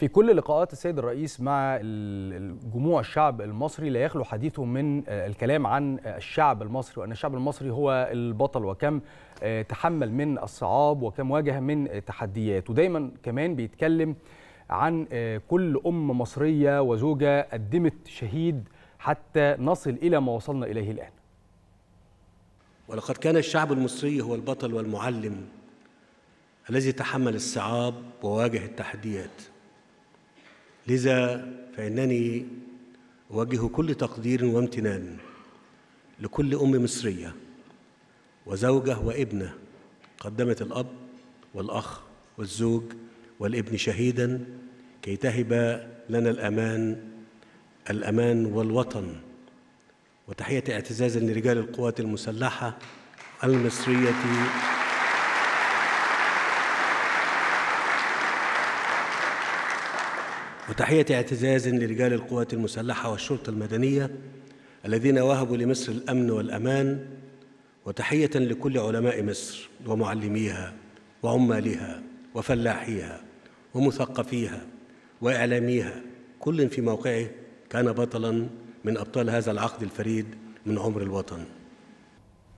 في كل لقاءات السيد الرئيس مع الجموع الشعب المصري لا يخلو حديثه من الكلام عن الشعب المصري وأن الشعب المصري هو البطل وكم تحمل من الصعاب وكم واجه من تحديات. ودايما كمان بيتكلم عن كل أم مصرية وزوجة قدمت شهيد حتى نصل إلى ما وصلنا إليه الآن. ولقد كان الشعب المصري هو البطل والمعلم الذي تحمل الصعاب وواجه التحديات. لذا فإنني أوجه كل تقدير وامتنان لكل أم مصرية وزوجة وابنة قدمت الأب والأخ والزوج والابن شهيدا كي تهب لنا الأمان الأمان والوطن. وتحية اعتزاز لرجال القوات المسلحة المصرية وتحية اعتزاز لرجال القوات المسلحة والشرطة المدنية الذين وهبوا لمصر الأمن والأمان وتحية لكل علماء مصر ومعلميها وعمالها وفلاحيها ومثقفيها وإعلاميها كل في موقعه كان بطلا من أبطال هذا العقد الفريد من عمر الوطن.